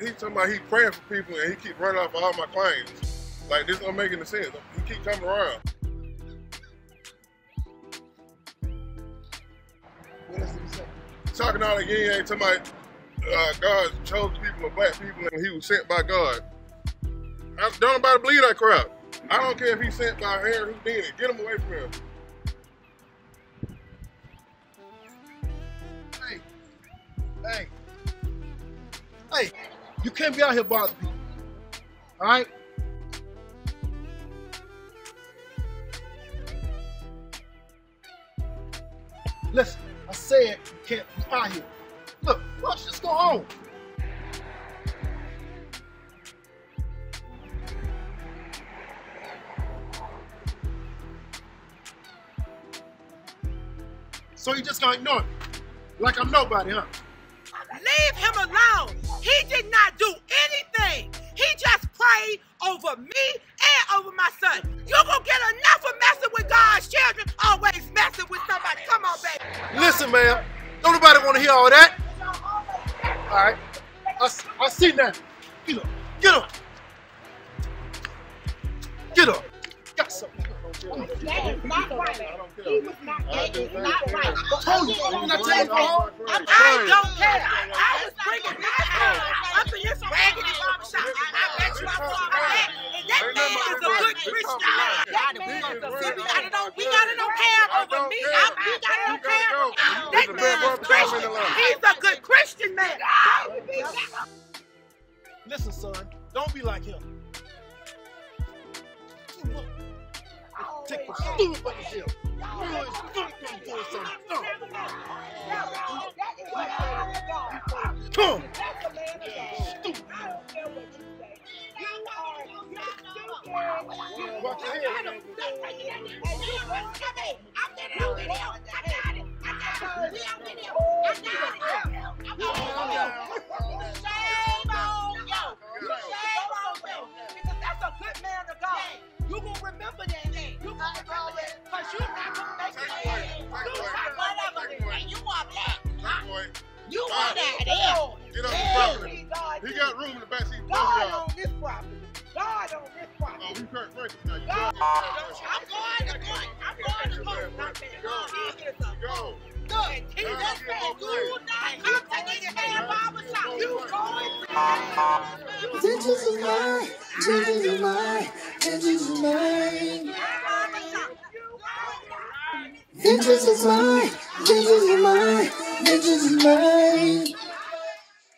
he talking about he praying for people and he keep running off all my claims. Like this don't make any sense. He keep coming around. What else did he say? Talking all yang, talking about uh, God chose people of black people and he was sent by God. I, don't nobody believe that crap. I don't care if he's sent by Harry Houdini. Get him away from him. Hey, hey, hey, you can't be out here bothering people. All right? Listen, I said you can't be out here. Look, let's just go home. So you just gonna ignore me? Like I'm nobody, huh? Leave him alone. He did not do anything. He just prayed over me and over my son. You gonna get enough of messing with God's children, always messing with somebody. Come on, baby. Listen, man. Don't nobody want to hear all that. All right. I, s- I see now. Get up. Get up. Get up. Got something. That is not right. He was not, that is not right. Told you. I tell you to go home? I don't care. I was in his raggedy barbershop. I bet you I'm on that. And that man is a good Christian. That man is a See, good we gotta know, we gotta know care over me. I, we gotta know care. That man is Christian. He's a good Christian man. Listen, son. Don't be like him. Take the stupid out of. You is fucking doing something. Come. Watch your head. You gonna remember that. You gonna remember that. You not gonna make it. You whatever. And you want that. That You want that. get up. He got room in the back seat God Franklin. You God. go. I'm going. I'm going to court. Not. Look, he just said, do not come to this man barbershop. You going Vengeance is mine, vengeance is mine, vengeance is mine. Vengeance is mine, vengeance is mine, vengeance is mine.